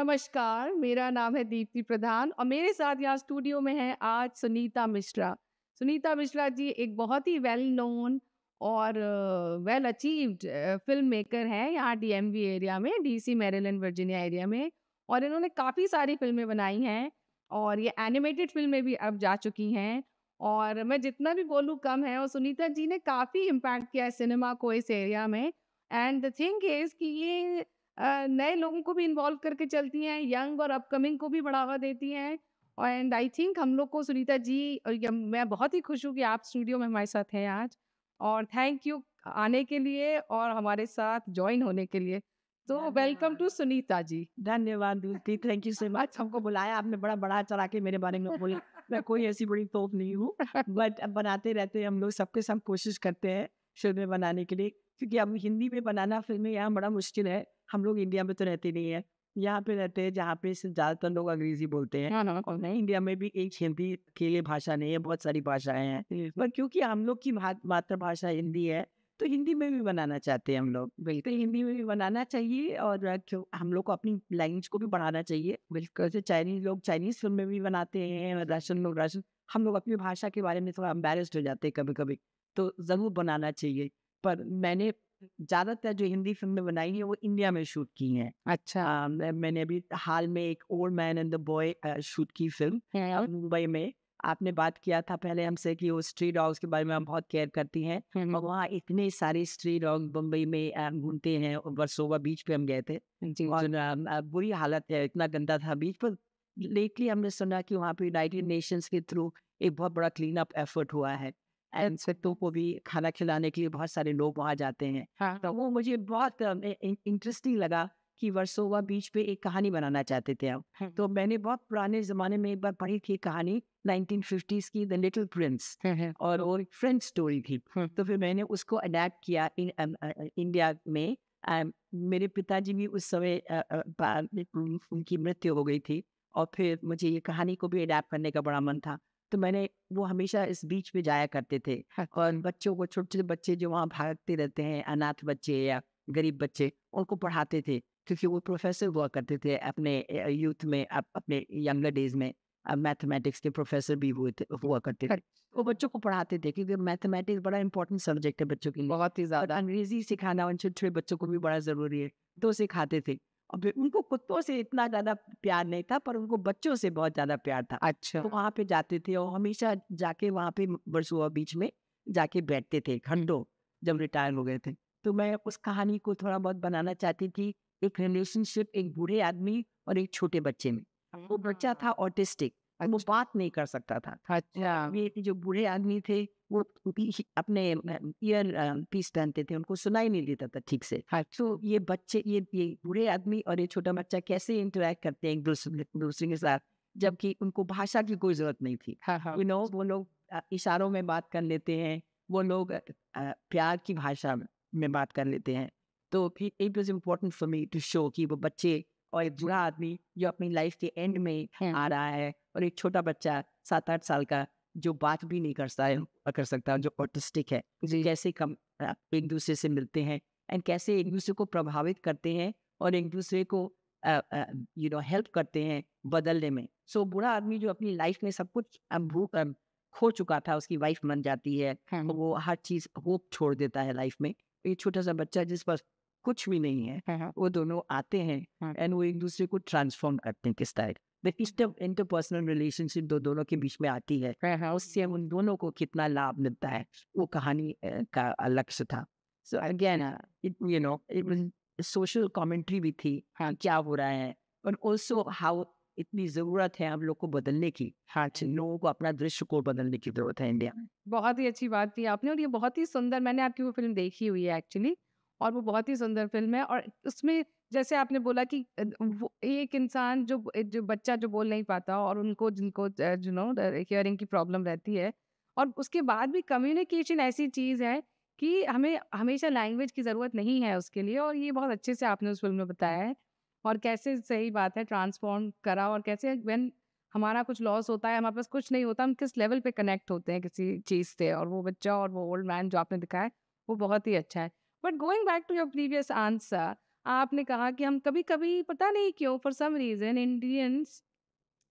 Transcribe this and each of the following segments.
नमस्कार, मेरा नाम है दीप्ति प्रधान और मेरे साथ यहाँ स्टूडियो में है आज सुनीता मिश्रा। सुनीता मिश्रा जी एक बहुत ही वेल नोन और वेल अचीव्ड फ़िल्म मेकर हैं यहाँ डीएमवी एरिया में डीसी मैरीलैंड वर्जीनिया एरिया में और इन्होंने काफ़ी सारी फ़िल्में बनाई हैं और ये एनिमेटेड फ़िल्में भी अब जा चुकी हैं और मैं जितना भी बोलूँ कम है और सुनीता जी ने काफ़ी इम्पैक्ट किया है सिनेमा को इस एरिया में एंड द थिंग इज़ कि ये नए लोगों को भी इन्वॉल्व करके चलती हैं यंग और अपकमिंग को भी बढ़ावा देती हैं एंड आई थिंक हम लोग को सुनीता जी और मैं बहुत ही खुश हूँ कि आप स्टूडियो में हमारे साथ हैं आज और थैंक यू आने के लिए और हमारे साथ ज्वाइन होने के लिए। तो वेलकम टू सुनीता जी। धन्यवाद दूती थैंक यू सो मच हमको बुलाया आपने बड़ा बड़ा चढ़ा के मेरे बारे में बोला मैं कोई ऐसी बड़ी तोप नहीं हूँ बट बनाते रहते हैं हम लोग सबके सब कोशिश करते हैं फ़िल्में बनाने के लिए। क्योंकि अब हिंदी में बनाना फ़िल्में यहाँ बड़ा मुश्किल है हम लोग इंडिया में तो रहते नहीं है। यहाँ पे रहते हैं जहाँ पे ज़्यादातर लोग अंग्रेज़ी बोलते हैं। हाँ, हाँ, नहीं इंडिया में भी एक हिंदी के लिए भाषा नहीं है बहुत सारी भाषाएँ हैं। पर क्योंकि हम लोग की मातृभाषा हिंदी है तो हिंदी में भी बनाना चाहते हैं हम लोग। बिल्कुल। हिंदी में भी बनाना चाहिए और हम लोग को अपनी लैंग्वेज को भी बढ़ाना चाहिए। बिल्कुल। जैसे चाइनीज़ लोग चाइनीज़ फ़िल्म में भी बनाते हैं रशियन लोग रशियन हम लोग अपनी भाषा के बारे में थोड़ा एम्बेरस्ड हो जाते हैं कभी कभी तो ज़रूर बनाना चाहिए। पर मैंने ज़्यादातर जो हिंदी फ़िल्में बनाई है वो इंडिया में शूट की हैं। अच्छा। आ, मैंने अभी हाल में एक old man and the boy shoot की फ़िल्म मुंबई में। आपने बात किया था पहले हमसे कि वो स्ट्रीट डॉग्स के बारे में हम बहुत केयर करती हैं और वहाँ इतने सारे स्ट्रीट डॉग मुंबई में घूमते हैं वर्सोवा बीच पे हम गए थे। और बुरी हालत है इतना गंदा था बीच पर। लेटली हमने सुना कि वहाँ पे यूनाइटेड नेशंस के थ्रू एक बहुत बड़ा क्लीन अप एफर्ट हुआ है। इंसेक्टों को भी खाना खिलाने के लिए बहुत सारे लोग वहाँ जाते हैं हाँ। तो वो मुझे बहुत इंटरेस्टिंग लगा कि वर्सोवा बीच पे एक कहानी बनाना चाहते थे हम हाँ। तो मैंने बहुत पुराने जमाने में एक बार पढ़ी थी कहानी 1950s की द लिटिल प्रिंस और वो एक फ्रेंड स्टोरी थी हाँ। तो फिर मैंने उसको अडेप्ट किया इन, इंडिया में मेरे पिताजी भी उस समय उनकी मृत्यु हो गई थी और फिर मुझे ये कहानी को भी अडेप्ट करने का बड़ा मन था तो मैंने वो हमेशा इस बीच पे जाया करते थे हाँ। और बच्चों को छोटे छोटे बच्चे जो वहाँ भागते रहते हैं अनाथ बच्चे या गरीब बच्चे उनको पढ़ाते थे क्योंकि वो प्रोफेसर हुआ करते थे अपने यूथ में अप, अपने यंगर डेज़ में। मैथमेटिक्स के प्रोफेसर भी हुए थे हुआ करते थे। वो बच्चों को पढ़ाते थे क्योंकि मैथमेटिक्स बड़ा इंपॉर्टेंट सब्जेक्ट है बच्चों के लिए बहुत ही ज़्यादा। अंग्रेज़ी सिखाना उन छोटे छोटे बच्चों को भी बड़ा ज़रूरी है तो सिखाते थे। फिर उनको कुत्तों से इतना ज़्यादा प्यार नहीं था पर उनको बच्चों से बहुत ज़्यादा प्यार था। अच्छा। तो वहाँ पे जाते थे और हमेशा जाके वहाँ पे बरसुआ बीच में जाके बैठते थे घंटों जब रिटायर हो गए थे। तो मैं उस कहानी को थोड़ा बहुत बनाना चाहती थी एक रिलेशनशिप एक बूढ़े आदमी और एक छोटे बच्चे में। वो बच्चा था ऑटिस्टिक वो अच्छा। बात नहीं कर सकता था। अच्छा। ये जो बूढ़े आदमी थे वो अपने ईयर पीस पहनते थे उनको सुनाई नहीं देता था ठीक से। हाँ तो ये बच्चे ये ये बूढ़े आदमी और ये छोटा बच्चा कैसे इंटरेक्ट करते हैं एक दूसरे दूसरे के साथ जबकि उनको भाषा की कोई ज़रूरत नहीं थी। हाँ हाँ। नो वो लोग इशारों में बात कर लेते हैं वो लोग प्यार की भाषा में बात कर लेते हैं। तो फिर it was important for me to show कि वो बच्चे और एक बुरा आदमी जो अपनी लाइफ के एंड में हाँ। आ रहा है और एक छोटा बच्चा सात आठ साल का जो बात भी नहीं करता है। कर सकता है जो ऑटिस्टिक है। कैसे कम एक दूसरे से मिलते हैं एंड कैसे एक दूसरे को प्रभावित करते हैं और एक दूसरे को यू नो हेल्प करते हैं बदलने में। सो so, बुरा आदमी जो अपनी लाइफ में सब कुछ भूख खो चुका था उसकी वाइफ बन जाती है हाँ। तो वो हर चीज़ होप छोड़ देता है लाइफ में। ये छोटा सा बच्चा जिस पर कुछ भी नहीं है हाँ, हाँ। वो दोनों आते हैं। एंड वो एक दूसरे को ट्रांसफॉर्म करते हैं किस टाइप। इंटरपर्सनल रिलेशनशिप दो दोनों के बीच में आती है हाँ, उससे उन दोनों को कितना लाभ मिलता है वो कहानी का लक्ष्य था। So again it you know social commentary भी थी हाँ क्या हो रहा है और ऑल्सो हाउ इतनी ज़रूरत है हम लोग को बदलने की हाँ लोगों को अपना दृश्य को बदलने की ज़रूरत है इंडिया में। बहुत ही अच्छी बात थी आपने और ये बहुत ही सुंदर मैंने आपकी वो फ़िल्म देखी हुई है एक्चुअली और वो बहुत ही सुंदर फ़िल्म है और उसमें जैसे आपने बोला कि एक इंसान जो जो बच्चा जो बोल नहीं पाता और उनको जिनको यू नो हियरिंग की प्रॉब्लम रहती है और उसके बाद भी कम्युनिकेशन ऐसी चीज़ है कि हमें हमेशा लैंग्वेज की ज़रूरत नहीं है उसके लिए और ये बहुत अच्छे से आपने उस फ़िल्म में बताया है और कैसे सही बात है ट्रांसफॉर्म करा और कैसे वेन हमारा कुछ लॉस होता है, हमारे पास कुछ नहीं होता, हम किस लेवल पे कनेक्ट होते हैं किसी चीज़ से और वो बच्चा और वो ओल्ड मैन जो आपने दिखाया है, वो बहुत ही अच्छा है। But going back to your previous answer आपने कहा कि हम कभी-कभी पता नहीं क्यों for some reason Indians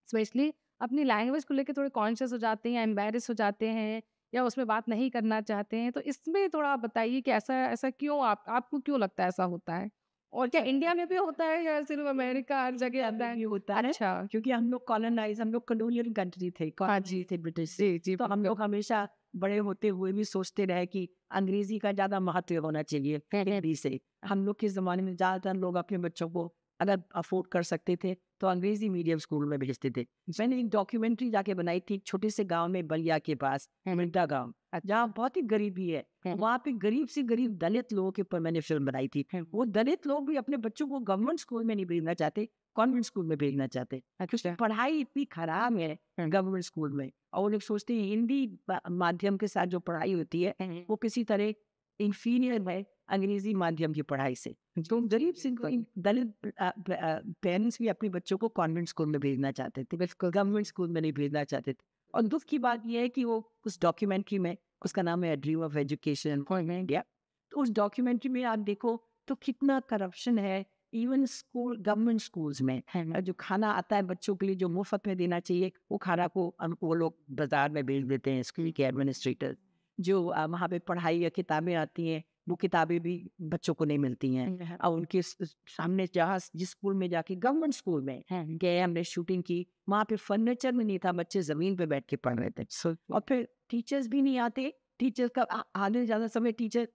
specially अपनी लैंग्वेज को लेके थोड़े कॉन्शियस हो जाते हैं एम्बैरेस हो जाते हैं या उसमें बात नहीं करना चाहते हैं। तो इसमें थोड़ा आप बताइए कि ऐसा ऐसा क्यों आप आपको क्यों लगता है ऐसा होता है? और क्या इंडिया में भी होता है या सिर्फ़ अमेरिका हर जगह होता है? होता है अच्छा। क्योंकि हम लोग कॉलोनाइज हम लोग कॉलोनियल कंट्री थे हाँ जी। थे ब्रिटिश जी, जी, तो हम लोग हमेशा बड़े होते हुए भी सोचते रहे कि अंग्रेज़ी का ज़्यादा महत्व होना चाहिए हिंदी से। हम लोग के जमाने में ज़्यादातर लोग अपने बच्चों को अगर अफोर्ड कर सकते थे तो अंग्रेज़ी मीडियम स्कूल में भेजते थे। मैंने एक डॉक्यूमेंट्री जाके बनाई थी एक छोटे से गाँव में बलिया के पास मिर्दा गाँव जहाँ बहुत ही गरीबी है। वहाँ पे गरीब से गरीब दलित लोगों के ऊपर मैंने फ़िल्म बनाई थी। वो दलित लोग भी अपने बच्चों को गवर्नमेंट स्कूल में नहीं भेजना चाहते कॉन्वेंट स्कूल में भेजना चाहते अच्छा। पढ़ाई इतनी खराब है। गवर्नमेंट स्कूल में और वो लोग सोचते हैं हिंदी माध्यम के साथ जो पढ़ाई होती है। वो किसी तरह इंफीरियर है। अंग्रेज़ी माध्यम की पढ़ाई से। तो गरीब सिंह दलित पेरेंट्स भी अपने बच्चों को कॉन्वेंट स्कूल में भेजना चाहते थे बिल्कुल। गवर्नमेंट स्कूल में नहीं भेजना चाहते थे। और दुख की बात यह है कि वो उस डॉक्यूमेंट्री में उसका नाम है ड्रीम ऑफ़ एजुकेशन इंडिया तो उस डॉक्यूमेंट्री में आप देखो तो कितना करप्शन है इवन स्कूल गवर्नमेंट स्कूल्स में। जो। खाना आता है बच्चों के लिए जो मुफ़्त में देना चाहिए वो खाना को वो लोग बाज़ार में भेज देते हैं स्कूल के एडमिनिस्ट्रेटर। जो वहाँ पे पढ़ाई या किताबें आती हैं वो किताबें भी बच्चों को नहीं मिलती हैं। और उनके स- स- सामने जहाँ जिस स्कूल में जाके गवर्नमेंट स्कूल में गए हमने शूटिंग की वहाँ पे फर्नीचर में नहीं था बच्चे ज़मीन पे बैठ के पढ़ रहे थे। और फिर टीचर्स भी नहीं आते टीचर्स का आधे ज़्यादा समय टीचर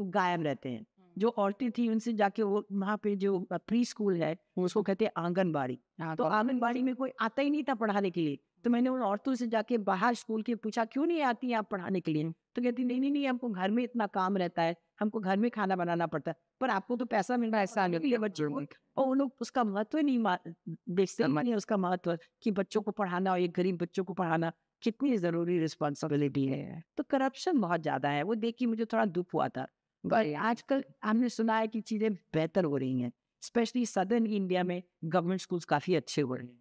गायब रहते हैं। जो औरतें थी उनसे जाके वो वहाँ पे जो प्री स्कूल है उसको कहते हैं आंगनबाड़ी। तो आंगनबाड़ी में कोई आता ही नहीं था पढ़ाने के लिए। तो मैंने उन औरतों से जाके बाहर स्कूल के पूछा क्यों नहीं आती आप पढ़ाने के लिए? तो कहती नहीं नहीं नहीं हमको घर में इतना काम रहता है। हमको घर में खाना बनाना पड़ता है। पर आपको तो पैसा मिल रहा है ऐसा नहीं बच्चों को और वो लोग उसका महत्व ही नहीं देखते नहीं है उसका महत्व कि बच्चों को पढ़ाना और ये गरीब बच्चों को पढ़ाना कितनी ज़रूरी रिस्पॉन्सिबिलिटी है। तो करप्शन बहुत ज़्यादा है। वो देख के मुझे थोड़ा दुख हुआ था। पर आजकल हमने सुना है कि चीज़ें बेहतर हो रही हैं। स्पेशली सदर्न इंडिया में गवर्नमेंट स्कूल्स काफ़ी अच्छे हो रहे हैं।